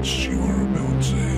You are about to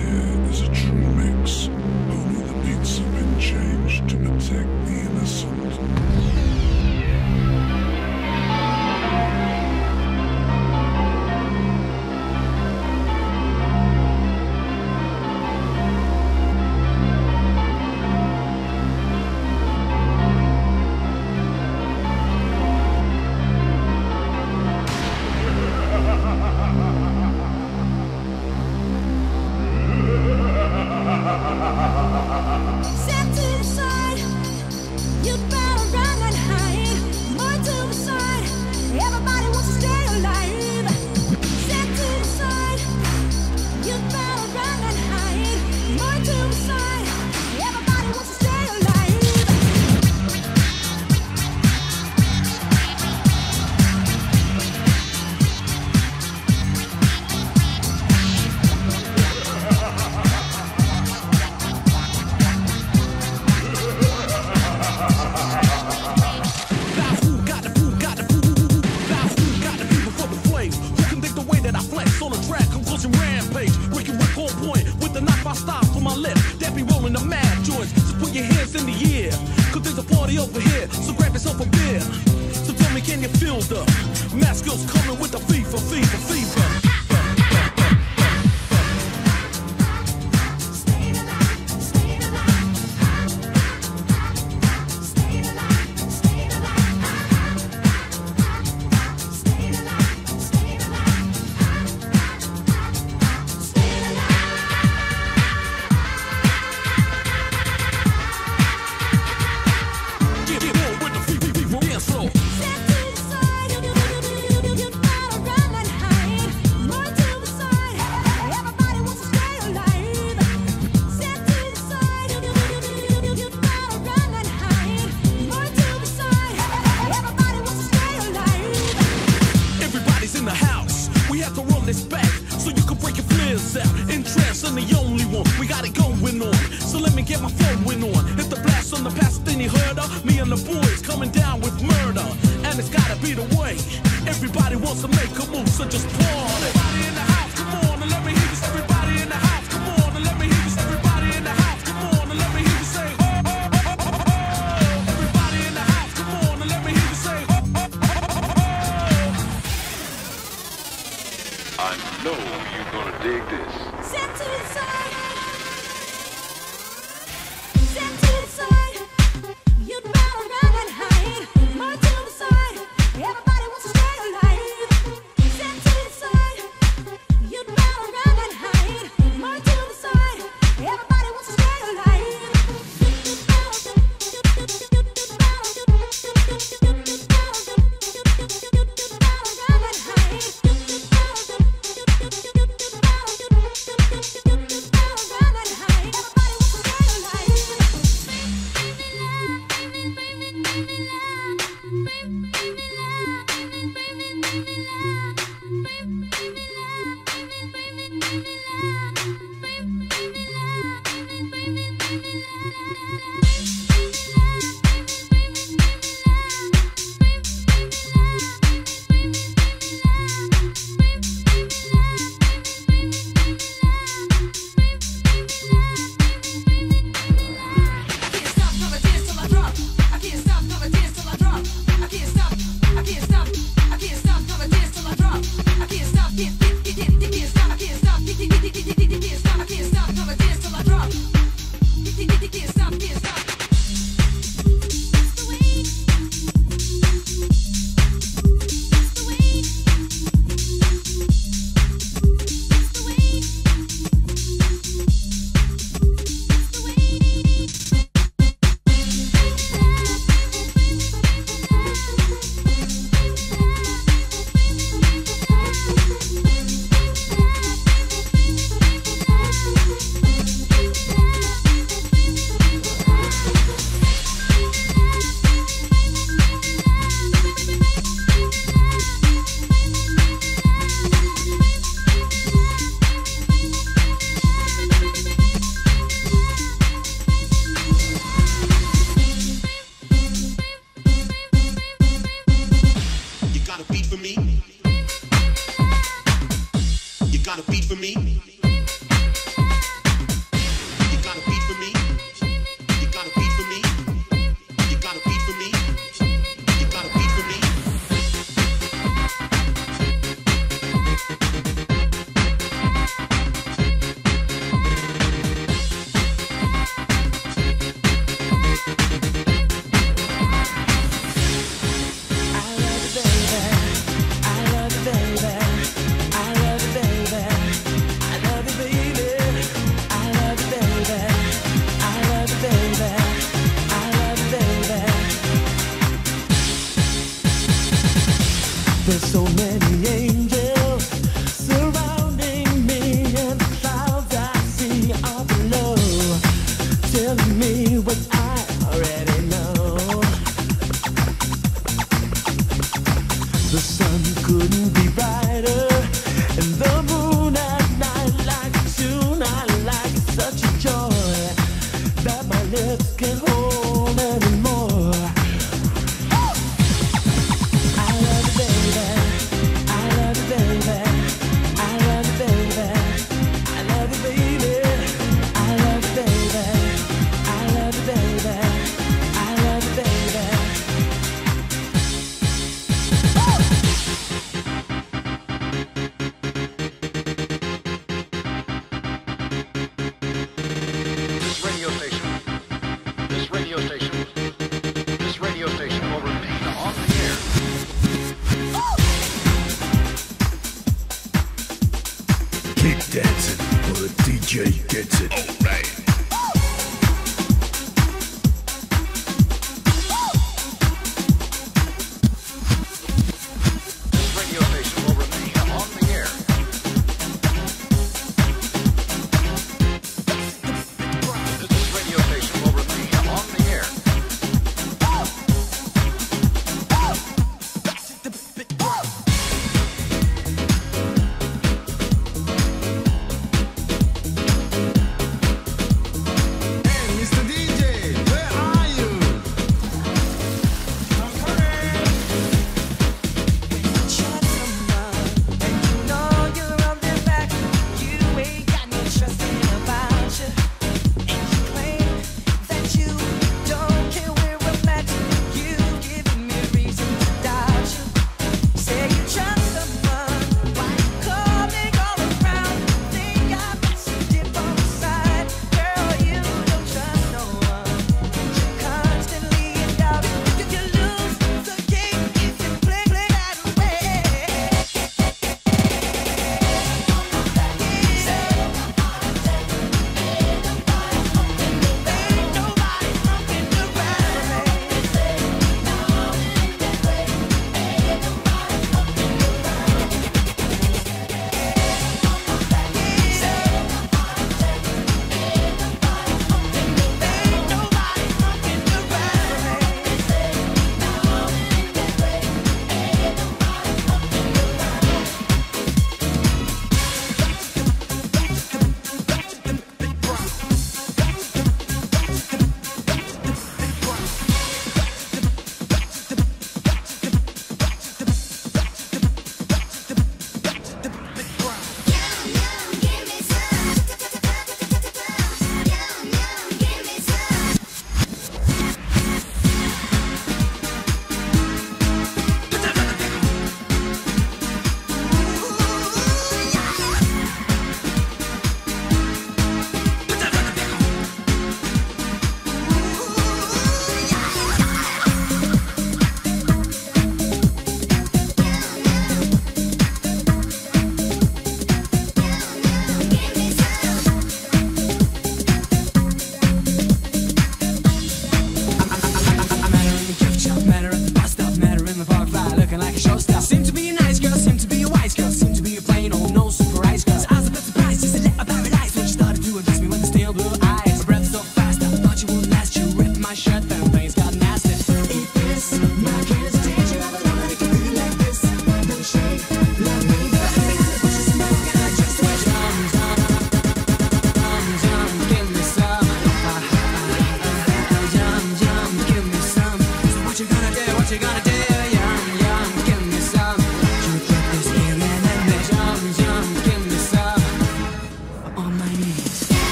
telling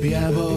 baby,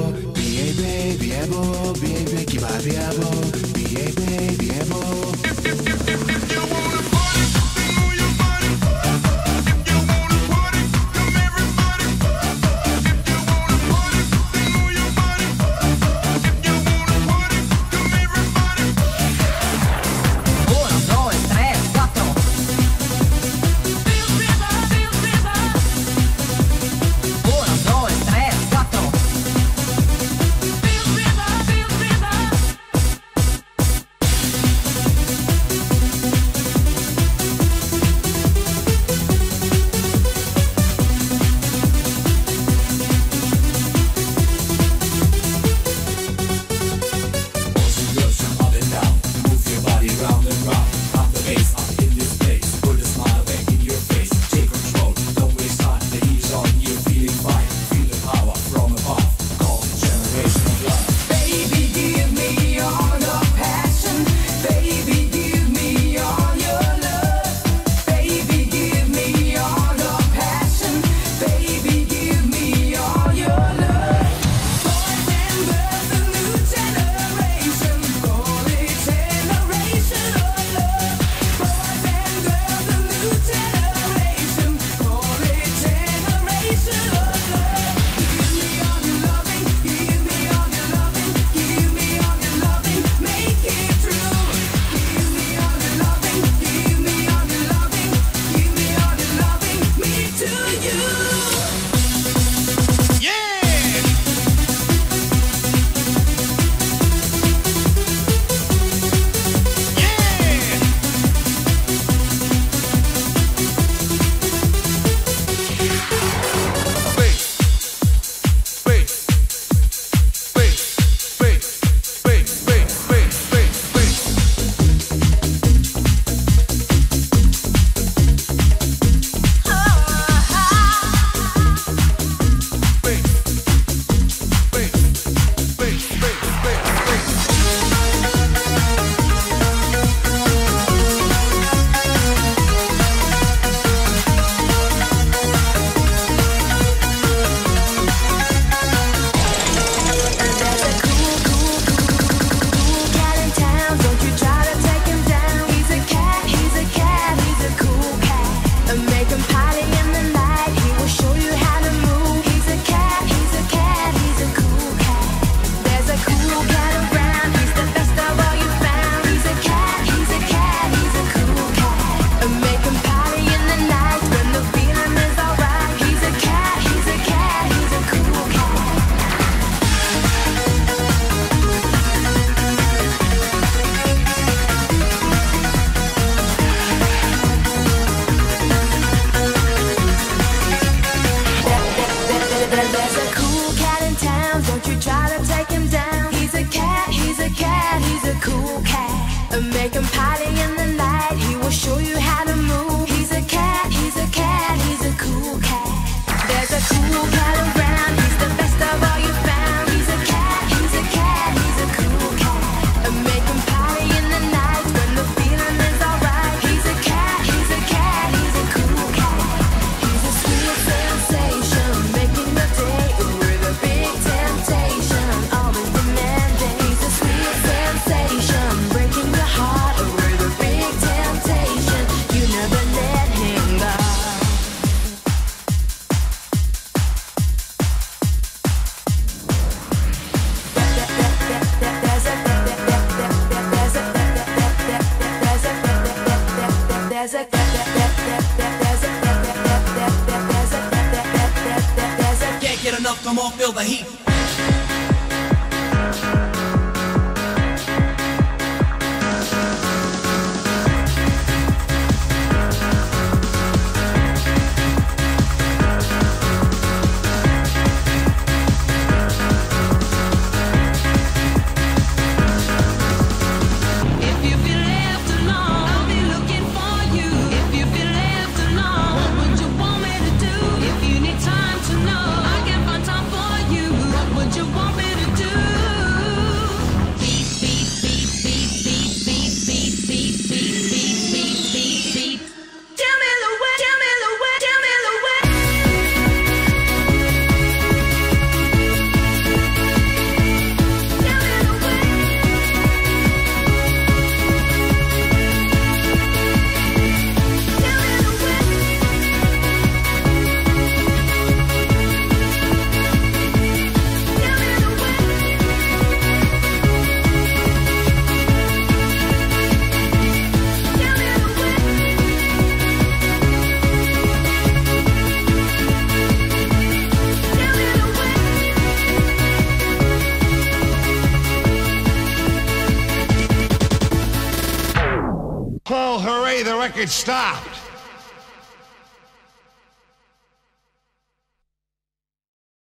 Record stopped.